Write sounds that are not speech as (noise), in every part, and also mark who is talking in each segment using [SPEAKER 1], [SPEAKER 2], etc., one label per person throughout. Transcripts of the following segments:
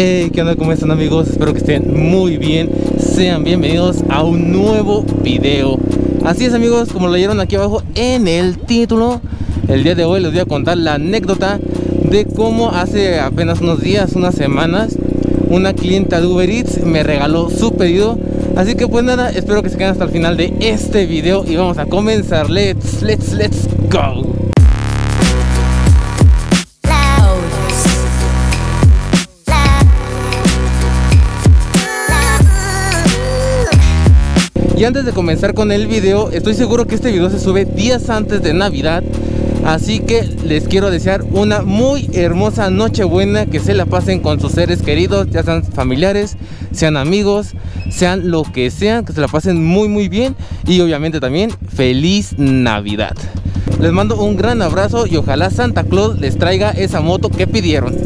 [SPEAKER 1] Hey, ¿qué onda? ¿Cómo están amigos? Espero que estén muy bien. Sean bienvenidos a un nuevo video. Así es amigos, como lo leyeron aquí abajo en el título El día de hoy les voy a contar la anécdota De cómo hace apenas unos días, unas semanas Una clienta de Uber Eats me regaló su pedido. Así que pues nada, espero que se queden hasta el final de este video Y vamos a comenzar, let's, let's, let's go Y antes de comenzar con el video, estoy seguro que este video se sube días antes de Navidad. Así que les quiero desear una muy hermosa Nochebuena, que se la pasen con sus seres queridos, ya sean familiares, sean amigos, sean lo que sean, que se la pasen muy muy bien y obviamente también feliz Navidad. Les mando un gran abrazo y ojalá Santa Claus les traiga esa moto que pidieron.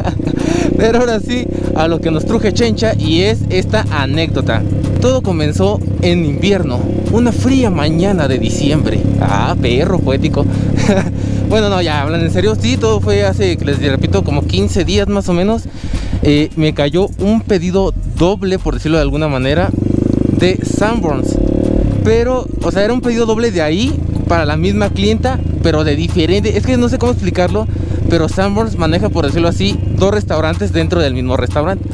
[SPEAKER 1] (laughs) Pero ahora sí, a lo que nos truje Chencha y es esta anécdota. Todo comenzó en invierno, una fría mañana de diciembre. Ah, perro poético. (laughs) bueno, no, ya hablan en serio. Sí, todo fue hace, les repito, como 15 días más o menos. Eh, me cayó un pedido doble, por decirlo de alguna manera, de Sanborns. Pero, o sea, era un pedido doble de ahí para la misma clienta, pero de diferente. Es que no sé cómo explicarlo, pero Sanborns maneja, por decirlo así, dos restaurantes dentro del mismo restaurante.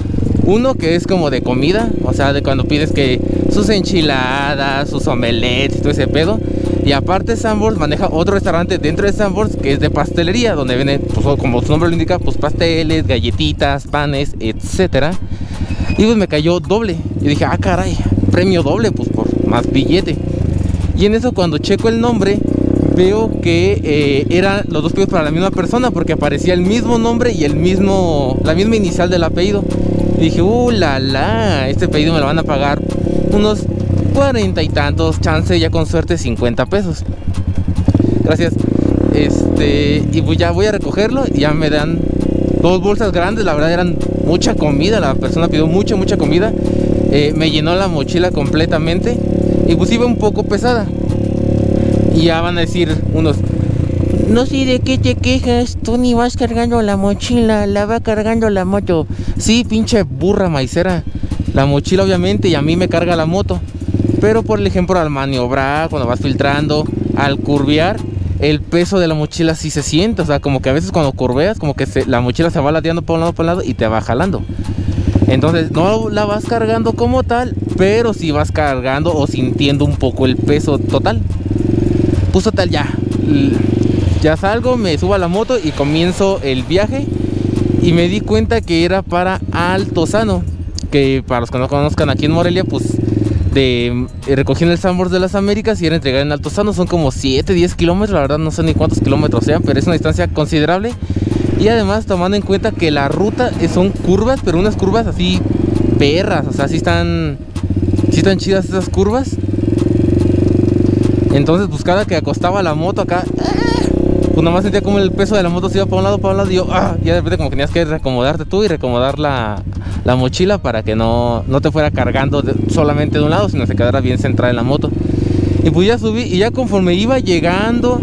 [SPEAKER 1] Uno que es como de comida, o sea, de cuando pides que sus enchiladas, sus omelets y todo ese pedo. Y aparte Sanborns maneja otro restaurante dentro de Sanborns que es de pastelería, donde venden, pues, como su nombre lo indica, pues pasteles, galletitas, panes, etcétera. Y pues me cayó doble. Y dije, ah, caray, premio doble, pues por más billete. Y en eso cuando checo el nombre, veo que eh, eran los dos pedidos para la misma persona porque aparecía el mismo nombre y el mismo, la misma inicial del apellido. Dije, uh, la, la, este pedido me lo van a pagar unos cuarenta y tantos, chance ya con suerte 50 pesos. Gracias. Este, y pues ya voy a recogerlo y ya me dan dos bolsas grandes, la verdad eran mucha comida, la persona pidió mucha, mucha comida. Eh, me llenó la mochila completamente y pues iba un poco pesada. Y ya van a decir unos, no sé de qué te quejas, tú ni vas cargando la mochila, la va cargando la moto. Sí, pinche burra maicera. La mochila obviamente y a mí me carga la moto. Pero por ejemplo al maniobrar, cuando vas filtrando, al curvear, el peso de la mochila sí se siente. O sea, como que a veces cuando curveas, como que la mochila se va ladeando por un lado por un lado y te va jalando. Entonces no la vas cargando como tal, pero sí vas cargando o sintiendo un poco el peso total. Pues total ya. Ya salgo, me subo a la moto y comienzo el viaje. Y me di cuenta que era para Altozano. Que para los que no conozcan aquí en Morelia, pues de eh, recogiendo el Sambors de las Américas y era entregar en Altozano. Son como 7, 10 kilómetros, la verdad no sé ni cuántos kilómetros sean, pero es una distancia considerable. Y además tomando en cuenta que la ruta son curvas, pero unas curvas así perras, o sea, sí están, sí están chidas esas curvas. Entonces, pues cada que acostaba la moto acá, pues nomás sentía como el peso de la moto se iba para un lado, para un lado, y yo, ah, ya de repente como que tenías que reacomodarte tú y reacomodar la, la mochila para que no, no te fuera cargando solamente de un lado, sino se quedara bien centrada en la moto. Y pues ya subí, y ya conforme iba llegando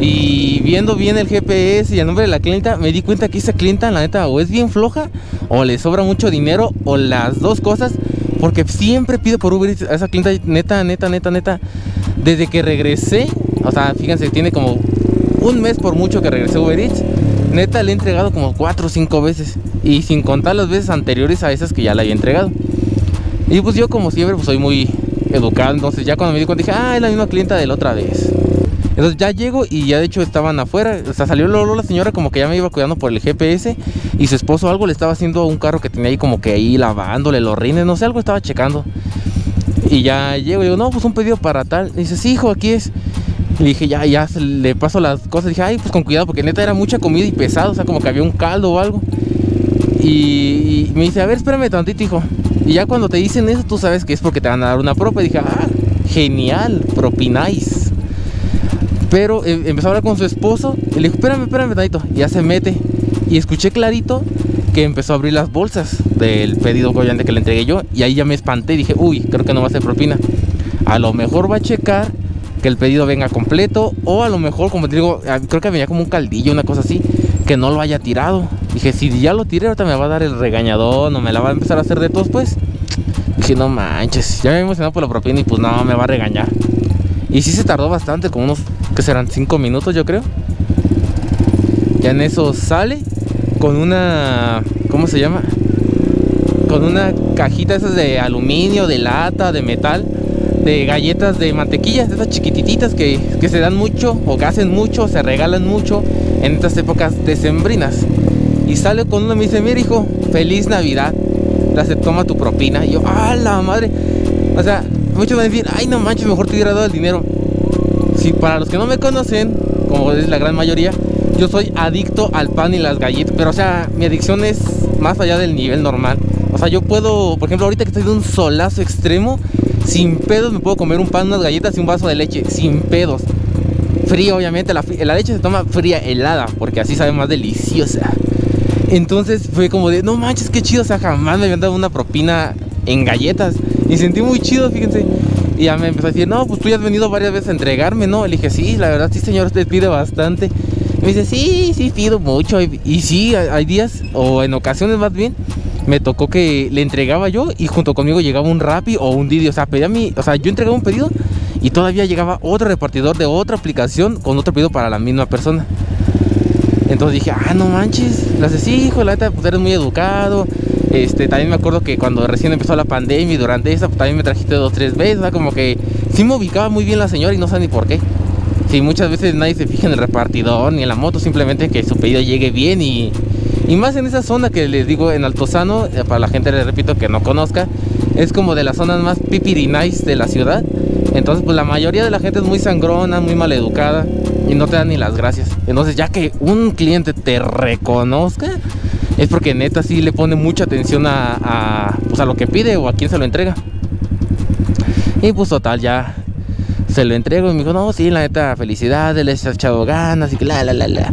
[SPEAKER 1] y viendo bien el GPS y el nombre de la clienta, me di cuenta que esa clienta, la neta, o es bien floja, o le sobra mucho dinero, o las dos cosas, porque siempre pido por Uber a esa clienta, neta, neta, neta, neta. Desde que regresé, o sea, fíjense, tiene como un mes por mucho que regresé a Uber Eats. Neta, le he entregado como 4 o 5 veces. Y sin contar las veces anteriores a esas que ya le había entregado. Y pues yo como siempre pues soy muy educado. Entonces ya cuando me di cuenta dije, ah, es la misma clienta de la otra vez. Entonces ya llego y ya de hecho estaban afuera. O sea, salió la señora como que ya me iba cuidando por el GPS. Y su esposo algo le estaba haciendo a un carro que tenía ahí como que ahí lavándole los rines. No sé, algo estaba checando. Y ya llego y digo, no, pues un pedido para tal. Y dice, sí, hijo, aquí es. Y dije, ya, ya, le paso las cosas. dije, ay, pues con cuidado, porque neta era mucha comida y pesado. O sea, como que había un caldo o algo. Y, me dice, a ver, espérame tantito, hijo. Y ya cuando te dicen eso, tú sabes que es porque te van a dar una propa. Y dije, ah, genial, propináis. Pero eh, empezó a hablar con su esposo. Y le dijo, espérame, espérame tantito. Y ya se mete. Y escuché clarito que empezó a abrir las bolsas del pedido obviamente que le entregué yo y ahí ya me espanté dije, uy, creo que no va a ser propina. A lo mejor va a checar que el pedido venga completo o a lo mejor, como te digo, ah, creo que venía como un caldillo, una cosa así, que no lo haya tirado. Dije, si ya lo tiré, ahorita me va a dar el regañadón o me la va a empezar a hacer de todos, pues. Dije, no manches, ya me emocionado por la propina y pues no, me va a regañar. Y sí se tardó bastante, como unos, que serán? 5 minutos yo creo. Ya en eso sale con una, ¿cómo se llama? Con una cajita esas de aluminio, de lata, de metal, de galletas de mantequilla, esas chiquititas que, que se dan mucho o que hacen mucho, se regalan mucho en estas épocas decembrinas. Y sale con uno y me dice, mira hijo, feliz Navidad. Se toma tu propina. Y yo, ¡ah, la madre! O sea, muchos van a decir, ay no manches, mejor te hubiera dado el dinero. Si para los que no me conocen, como es la gran mayoría, yo soy adicto al pan y las galletas. Pero o sea, mi adicción es más allá del nivel normal. O sea, yo puedo, por ejemplo, ahorita que estoy de un solazo extremo, sin pedos me puedo comer un pan, unas galletas y un vaso de leche, sin pedos. Fría, obviamente, la, leche se toma fría, helada, porque así sabe más deliciosa. Entonces fue como de, no manches, qué chido, o sea, jamás me habían dado una propina en galletas. Y sentí muy chido, fíjense. Y ya me empezó a decir, no, pues tú ya has venido varias veces a entregarme, ¿no? Le dije, sí, la verdad, sí, señor, usted pide bastante. Y me dice, sí, sí, pido mucho. Y, sí, hay días, o en ocasiones más bien, me tocó que le entregaba yo y junto conmigo llegaba un Rappi o un Didi. O sea, pedía mi, o sea, yo entregaba un pedido y todavía llegaba otro repartidor de otra aplicación con otro pedido para la misma persona. Entonces dije, ah, no manches. Le hace, sí, hijo, la neta, pues eres muy educado. Este, también me acuerdo que cuando recién empezó la pandemia y durante esa, pues también me trajiste dos, tres veces. O sea, como que sí me ubicaba muy bien la señora y no sé ni por qué. Sí, muchas veces nadie se fija en el repartidor ni en la moto, simplemente que su pedido llegue bien y, y más en esa zona que les digo en Altozano, eh, para la gente les repito que no conozca, es como de las zonas más nice de la ciudad. Entonces, pues la mayoría de la gente es muy sangrona, muy mal educada y no te dan ni las gracias. Entonces, ya que un cliente te reconozca, es porque neta sí le pone mucha atención a, pues, a lo que pide o a quién se lo entrega. Y pues total, ya se lo entrego y me dijo, no, sí, la neta, felicidades, les he echado ganas y que la, la, la, la.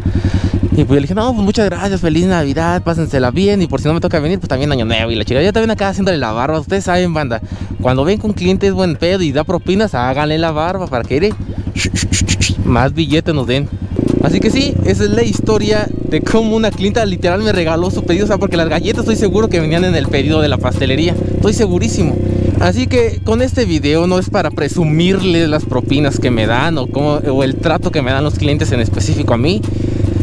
[SPEAKER 1] Y pues yo le dije, no, pues muchas gracias, feliz Navidad, pásensela bien. Y por si no me toca venir, pues también Año Nuevo. Y la chica, ya también acá haciéndole la barba. Ustedes saben, banda, cuando ven que un cliente es buen pedo y da propinas, háganle la barba para que más billetes nos den. Así que sí, esa es la historia de cómo una clienta literal me regaló su pedido. O sea, porque las galletas estoy seguro que venían en el pedido de la pastelería. Estoy segurísimo. Así que con este video no es para presumirles las propinas que me dan o, el trato que me dan los clientes en específico a mí,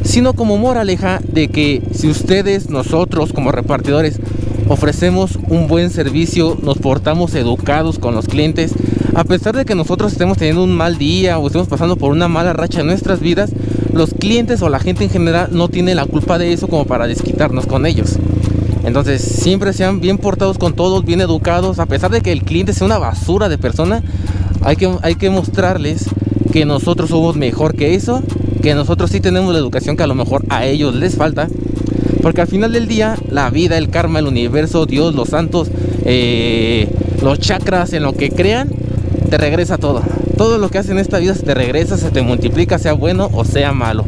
[SPEAKER 1] sino como moraleja de que si ustedes, nosotros como repartidores, ofrecemos un buen servicio, nos portamos educados con los clientes, a pesar de que nosotros estemos teniendo un mal día o estemos pasando por una mala racha en nuestras vidas, los clientes o la gente en general no tiene la culpa de eso como para desquitarnos con ellos. Entonces, siempre sean bien portados con todos, bien educados. A pesar de que el cliente sea una basura de persona, hay que, hay que mostrarles que nosotros somos mejor que eso, que nosotros sí tenemos la educación que a lo mejor a ellos les falta. Porque al final del día, la vida, el karma, el universo, Dios, los santos, eh, los chakras, en lo que crean, te regresa todo. Todo lo que haces en esta vida se te regresa, se te multiplica, sea bueno o sea malo.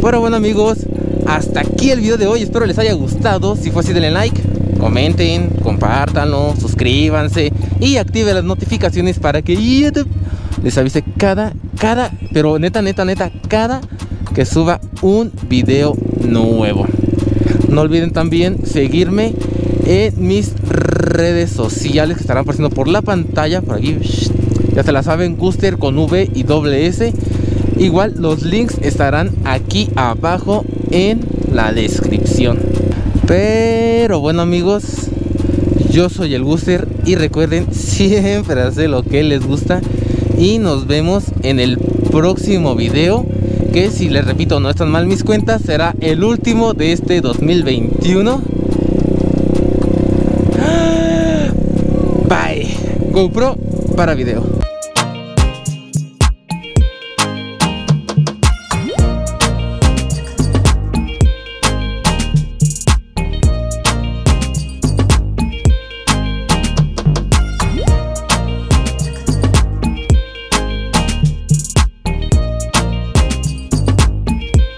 [SPEAKER 1] Pero bueno amigos, hasta aquí el video de hoy. Espero les haya gustado. Si fue así, denle like, comenten, compártanlo, suscríbanse y activen las notificaciones para que les avise cada, cada, pero neta, neta, neta, cada que suba un video nuevo. No olviden también seguirme en mis redes sociales que estarán apareciendo por la pantalla. Por aquí, ya se la saben, Guster con V y doble S. Igual los links estarán aquí abajo en la descripción. Pero bueno amigos, yo soy el Guster y recuerden (laughs) siempre hacer lo que les gusta. Y nos vemos en el próximo video. Que si les repito no están mal mis cuentas, será el último de este 2021. (gasps) Bye. GoPro para video.